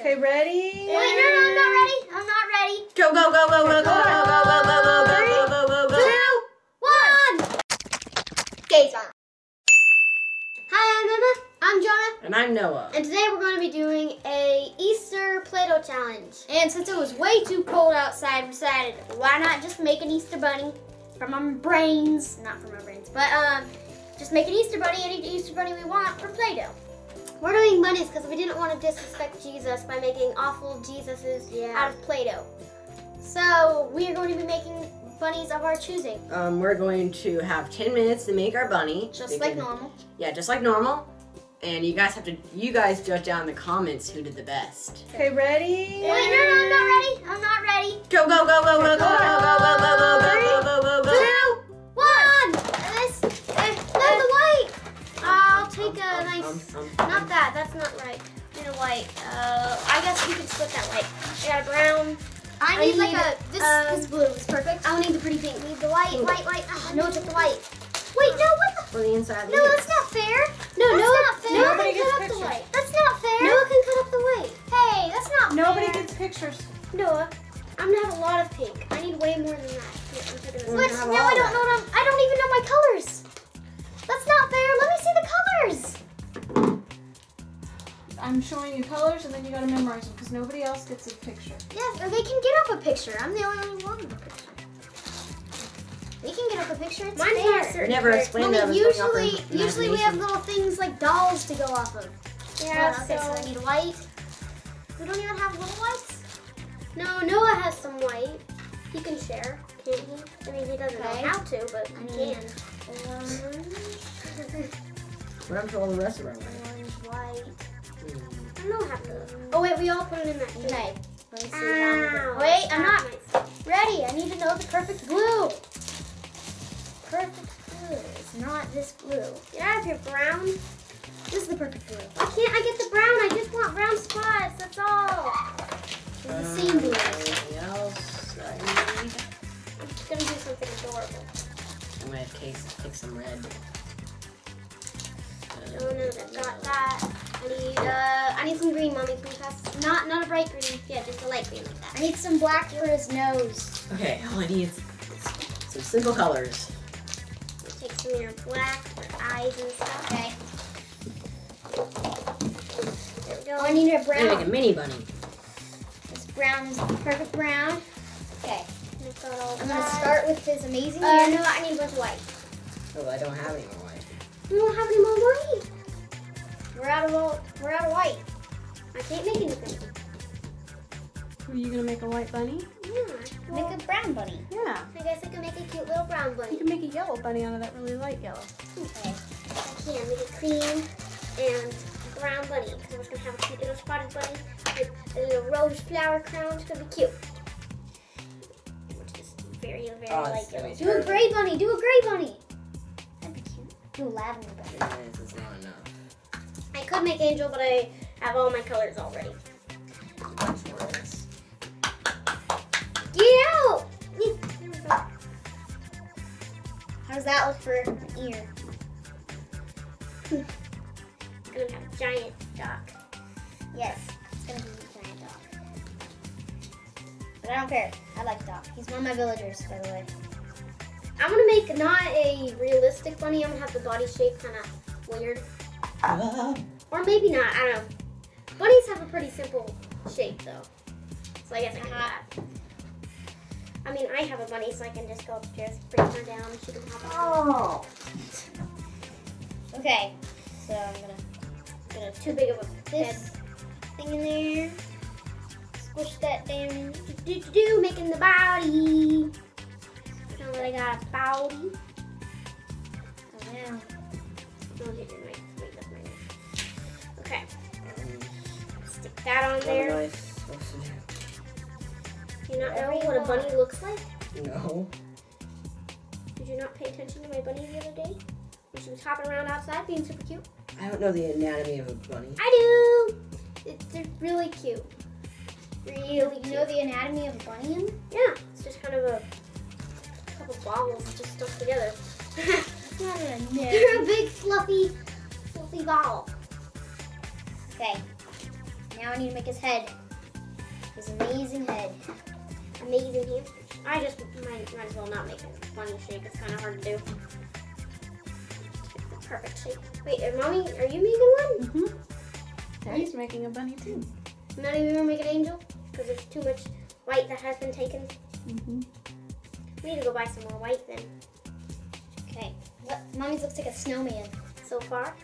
Okay, ready? Wait, no, no, I'm not ready. I'm not ready. Go, go, go, go, go, go, go, go, go, go, go, go, go, go, go, go. Two, one. Gaze on. Hi, I'm Emma. I'm Jonah. And I'm Noah. And today we're going to be doing a Easter Play-Doh challenge. And since it was way too cold outside, we decided why not just make an Easter bunny from our brains, not from our brains, but um, just make an Easter bunny, any Easter bunny we want for Play-Doh. We're doing bunnies because we didn't want to disrespect Jesus by making awful Jesuses out of Play-Doh. So we are going to be making bunnies of our choosing, Um, we're going to have 10 minutes to make our bunny. just We like can- normal. Yeah, just like normal. And you guys have to, you guys judge down in the comments who did the best. Okay, ready? Wait, no, no, I'm not ready. I'm not ready. Go, go, go, go, go, go, go, go, go, go, go, go, go, go, go. Two, one. I'll take a nice. Um, um, um, Not that. That's not right. Need a white. Uh, I guess you can split that white. I got a brown. I I need, need, like a this, um, this blue is perfect. I need the pretty pink. Need the white, white, white. Oh, no, I took the white. Wait, no, what the? For the inside of the No, ear. that's not fair. No, That's Noah, not fair. Noah Nobody can gets cut up the pictures. white. That's not fair. Noah can cut up the white. Hey, that's not Nobody fair. gets pictures. Noah, I'm gonna have a lot of pink. I need way more than that. Here, I'm taking this. Well, What? you have Now I don't know. What I'm, I don't even know my colors. I'm showing you colors and then you gotta memorize them because nobody else gets a picture. Yes, or they can get up a picture. I'm the only one with a picture. They can get up a picture. It's Mine's fair. not. Never explained that. I was going off our usually, usually we have little things like dolls to go off of. Yeah, Well, okay, so I need white. We don't even have little whites. No, Noah has some white. He can share, can't he? I mean, he doesn't Okay. know how to, but he Mm. can. Orange, What happened to all the rest of our life? orange, white. I don't know how to. Oh wait, we all put it in that. Okay. Let me see. Ow. Wait, I'm not ready. I need to know the perfect blue. Perfect blue. It's not this blue. Get out of here, brown. This is the perfect blue. Why can't I get the brown? I just want brown spots. That's all. It's the same blue. Anything else I need? I'm just gonna do something adorable. I'm gonna case, take some red. Oh no, that got that. I need uh, I need some green, mommy. Can you pass? Not not a bright green. Yeah, just a light green like that. I need some black for his nose. Okay, all I need is some simple colors. Take some of your black for eyes and stuff. Okay. There we go. Oh, I need a I'm gonna make a brown. mini bunny. This brown is the perfect brown. Okay. I've got all I'm gonna that. start with his amazing Uh, ears. no, I need a bunch of white. Oh, I don't have any more white. We don't have any more white. We're out of all, we're out of white. I can't make anything. Are you gonna make a white bunny? Yeah. Well, Make a brown bunny. Yeah. I guess I can make a cute little brown bunny. You can make a yellow bunny out of that really light yellow. Okay. I can make a cream and brown bunny because we're just gonna have a cute little spotted bunny with a little rose flower crown. It's gonna be cute. Which is very, very Oh, light it's yellow. Do a gray bunny. Do a gray bunny. That'd be cute. Do a lavender bunny. This is not enough. Could make angel, but I have all my colors already. Get out! There we go. How does that look for ear? I'm gonna have a giant duck. Yes. It's gonna be a giant dog. But I don't care. I like Doc. He's one of my villagers, by the way. I'm gonna make not a realistic bunny. I'm gonna have the body shape kind of weird, uh-huh. Or maybe not. I don't know. Bunnies have a pretty simple shape though, so I guess I have. I mean, I have a bunny, so I can just go upstairs, bring her down, she can hop on. Oh. Okay. So I'm gonna Gonna too big of a head. this thing in there. Squish that down. Do, do, do, do, making the body. Now that I got a body. Oh wow. Here, wait, wait, that's knife. Okay, stick that on there. I supposed to Do you not know what a bunny looks like? No. Did you not pay attention to my bunny the other day? When she was hopping around outside being super cute? I don't know the anatomy of a bunny. I do! It, they're really cute. Really You cute. know the anatomy of a bunny? In? Yeah, it's just kind of a couple balls just stuck together. Not a They're a big fluffy, fluffy ball. Okay. now I need to make his head. His amazing head. Amazing here. I just might, might as well not make a bunny shape. It's kind of hard to do. Perfect shape. Wait, uh, mommy, are you making one? Mm-hmm. Daddy's making a bunny too. None of you are making angel because there's too much white that has been taken. Mm-hmm. We need to go buy some more white then. Okay. What? Mommy's looks like a snowman. So far.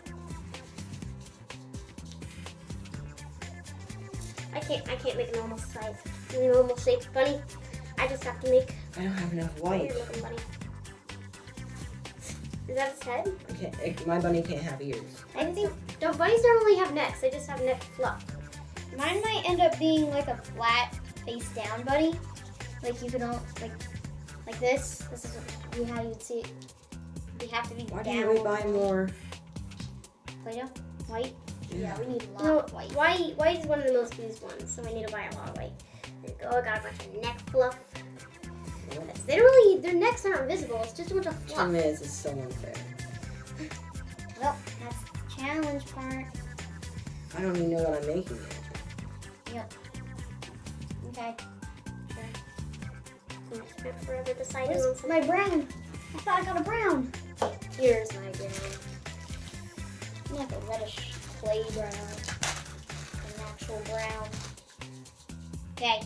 I can't. I can't make a normal size, normal shaped bunny. I just have to make I don't have enough white. looking bunny. Is that its head? Okay, it- my bunny can't have ears. I think don't bunnies don't really have necks. They just have neck fluff. Mine might end up being like a flat face down bunny. Like you could all like like this. This is what- how you'd see it. You have to be Why down. didn't we buy more? Play-Doh? White? Yeah, we need a lot No, of white. white. White is one of the most used ones, so we need to buy a lot of white. There you go. I got a bunch of neck fluff. They don't really. Their necks aren't visible. It's just a bunch of Ten fluff. minutes is so unfair. Well, that's the challenge part. I don't even know what I'm making yet. Yep. Okay. So I spent forever deciding on Where's something. my brown? I thought I got a brown. Here's my brown. Like a reddish clay brown. An actual brown. Okay.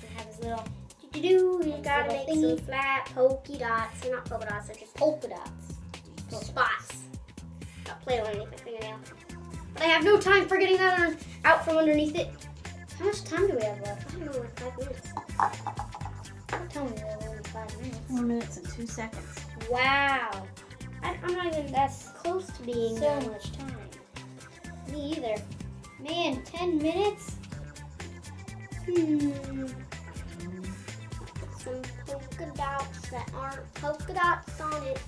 To have his little do do do. you gotta make thingy. some flat polka dots. They're not polka dots. They're just polka dots. spots. Got Play-Doh underneath my fingernail. But I have no time for getting that on, out from underneath it. How much time do we have left? I don't know, like five minutes. Don't tell me we have only five minutes. Four minutes and two seconds. Wow. I, I'm not even That's close to being so much time. Me either. Man, 10 minutes? Hmm. Some polka dots that aren't polka dots on it.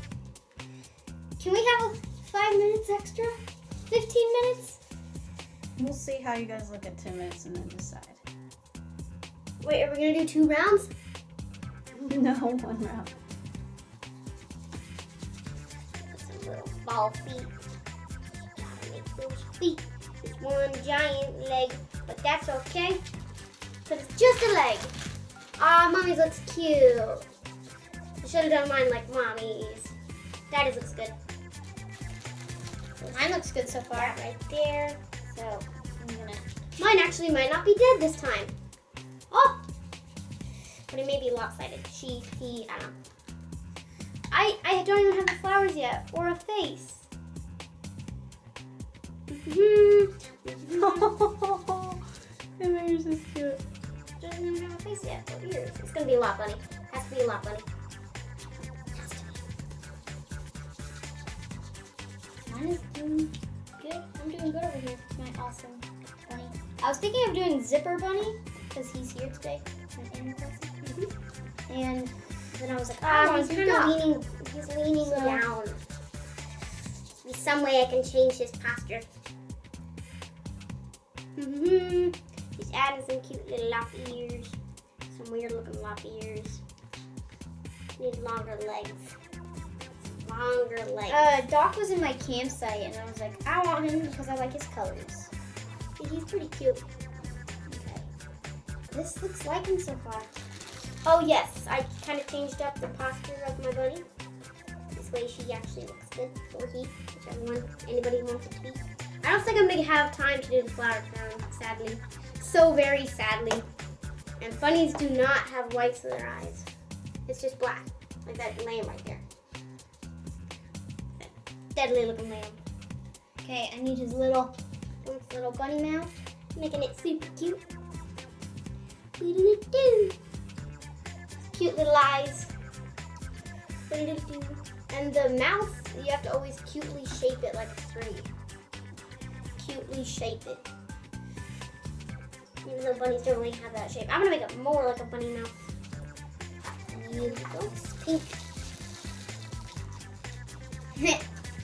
Can we have five minutes extra? 15 minutes? We'll see how you guys look at ten minutes and then decide. Wait, are we gonna do two rounds? No, one round. Some little ball feet. Gotta make those feet. It's one giant leg, but that's okay. But it's just a leg. Ah, mommy's looks cute. I should have done mine like mommy's. Daddy's looks good. Mine looks good so far. That right there. So, I'm gonna. Mine actually might not be dead this time. Oh! But it may be lopsided. She, he, I don't know. I, I don't even have the flowers yet, or a face. Mhm. and yours is cute. Doesn't even have a face yet, or ears. It's gonna be a lop bunny. Has to be a lop bunny. Has to be. Mine is doing good. I'm doing good over here. It's my awesome bunny. I was thinking of doing Zipper Bunny because he's here today. in. And then I was like, Um, oh, he's kind of leaning. He's leaning So- down. Be some way I can change his posture. Hmm He's adding some cute little lop ears. Some weird looking lop ears. Need longer legs. Longer legs. Uh, Doc was in my campsite, and I was like, I want him because I like his colors. He's pretty cute. Okay. This looks like him so far. Oh yes, I kind of changed up the posture of my bunny. This way she actually looks good, or he, whichever one anybody wants it to be. I don't think I'm gonna have time to do the flower crown, sadly. So very sadly. And bunnies do not have whites in their eyes. It's just black, like that lamb right there. Deadly looking lamb. Okay, I need his little. Its little bunny mouth, making it super cute. Cute little eyes. And the mouth, you have to always cutely shape it like a three. Cutely shape it. Even though bunnies don't really have that shape. I'm gonna make it more like a bunny mouth. Here we go. It's pink.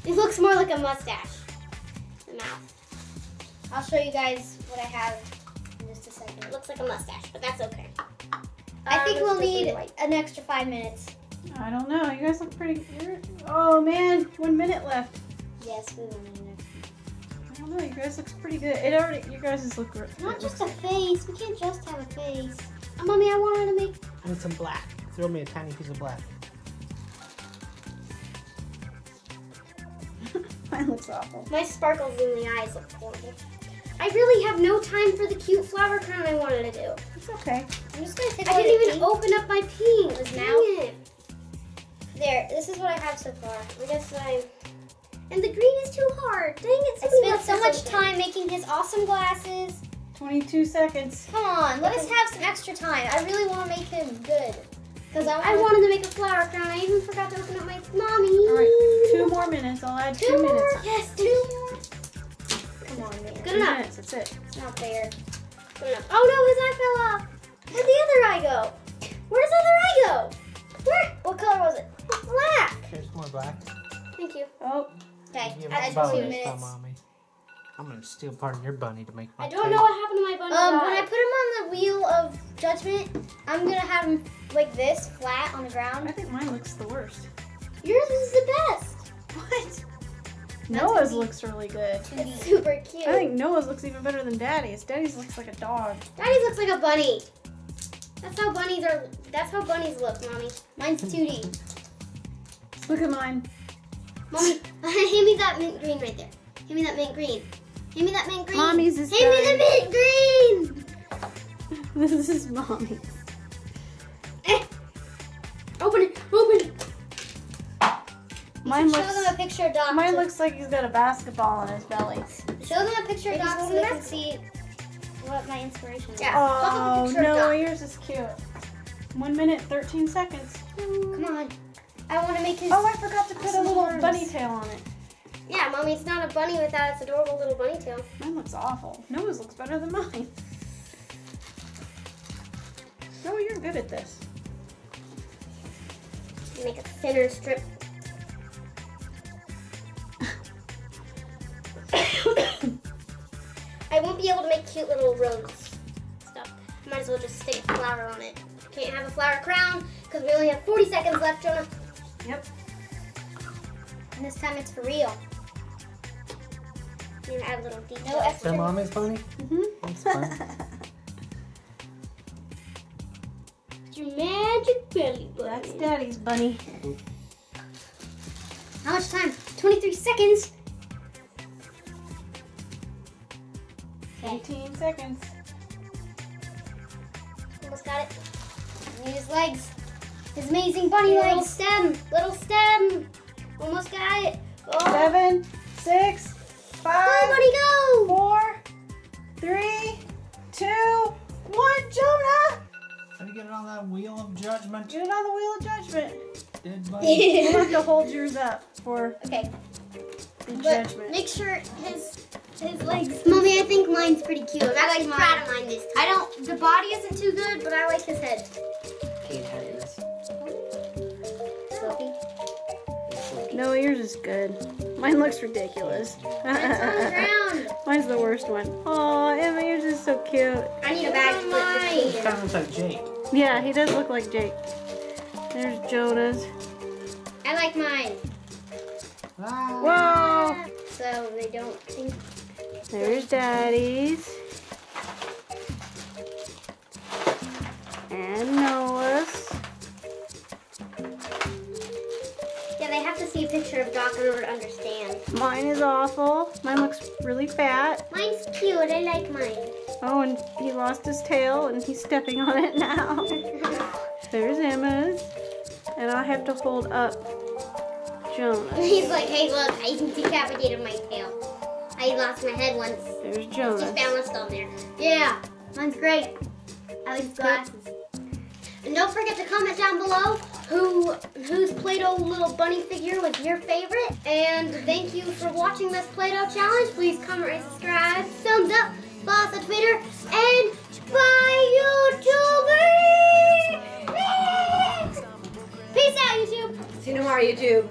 it looks more like a mustache. The mouth. I'll show you guys what I have in just a second. It looks like a mustache, but that's okay. I Um, think we'll supposed to be need white. an extra five minutes. I don't know. You guys look pretty. You're, oh man, one minute left. Yes, we will need an extra. Don't know. You guys looks pretty good. It already. You guys just look. Great. Not just a face. We can't just have a face. Uh, Mommy, I wanted to make. I need some black. Throw me a tiny piece of black. Mine looks awful. My sparkles in the eyes look horrible. I really have no time for the cute flower crown I wanted to do. It's okay. I'm just gonna take I didn't even open up my pink. His Dang mouth? it. There, this is what I have so far. I guess I. And the green is too hard. Dang it! I spent so much time making his awesome glasses. 22 seconds. Come on, let us have some extra time. I really want to make him good. Because I, I wanna- wanted to make a flower crown. I even forgot to open up my mommy. All right. Two more minutes. I'll add two, Two more. minutes. Yes, two more. Come on, man. Good Two enough. minutes. That's it. It's not fair. Good enough. Oh no, his eye fell off. Where'd the other eye go? Where does the other eye go? Where? What color was it? Black. Here's more black. Thank you. Oh, Okay, Give I it had two bonus, minutes. mommy. I'm gonna steal part of your bunny to make my I don't tail. know what happened to my bunny. Um, when I put him on the wheel of judgment, I'm gonna have him like this, flat on the ground. I think mine looks the worst. Yours is the best. What? Noah's looks really good. It's super cute. I think Noah's looks even better than Daddy's. Daddy's looks like a dog. Daddy looks like a bunny. That's how bunnies are. That's how bunnies look, mommy. Mine's 2D. Look at mine. Mommy, hand me that mint green right there. Hand me that mint green. Hand me that mint green. Mommy's is Hand me the mint green. This is mommy. Eh. Open it. Open it. Mine Show looks. them a picture of Doc. Mine looks like he's got a basketball on his belly. Show them a picture of Doc so they can see what my inspiration is. Yeah. Pop up a Oh no, yours is cute. One minute, thirteen seconds. Come on. I want to make his. Oh, I forgot to put a little arms. bunny tail on it. Yeah, mommy, it's not a bunny without its adorable little bunny tail. Mine looks awful. Noah's looks better than mine. Noah, you're good at this. Make a thinner strip. I won't be able to make cute little rose stuff. Might as well just stick a flower on it. Can't have a flower crown because we only have 40 seconds left, Jonah. Yep. And this time it's for real. I'm gonna add a little detail. No Is extra. that mommy's bunny? Mm-hmm. That's fun. It's your magic belly button. That's Daddy's bunny. How much time? 23 seconds. 18 seconds. Almost got it. Need his legs. His amazing bunny Little legs. stem. Little stem. Almost got it. Oh. Seven, six, five. Go, five, bunny, go. four, three, two, one. Jonah! How do you get it on that wheel of judgment? Get it on the wheel of judgment. Dead bunny. You have to hold yours up for Okay. the But judgment. make sure his his legs. Mommy, I think mine's pretty cute. I'm actually like proud mine. of mine this time. I don't. The body isn't too good, but I like his head. No, yours is good. Mine looks ridiculous. It's on the ground. Mine's the worst one. Oh, Emma, yours is so cute. I need a bag to put this Kind of looks like Jake. Yeah, he does look like Jake. There's Jonah's. I like mine. Ah. Whoa! So they don't think. There's Daddy's. And picture of Doc in order to understand. Mine is awful. Mine looks really fat. Mine's cute. I like mine. Oh, and he lost his tail and he's stepping on it now. There's Emma's. And I have to hold up Jonah. He's like, hey, look, I decapitated my tail. I lost my head once. There's Just Jonah. balanced on there. Yeah, mine's great. I like glasses. And don't forget to comment down below who whose Play-Doh little bunny figure was your favorite. And thank you for watching this Play-Doh challenge. Please comment, rate, subscribe, thumbs up, follow us on Twitter, and bye YouTubers! Peace out, YouTube. See you tomorrow, YouTube.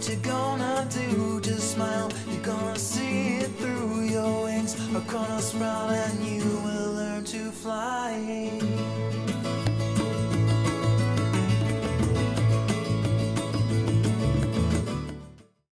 What you're gonna do, just smile, you're gonna see it through. Your wings are gonna sprout and you will learn to fly.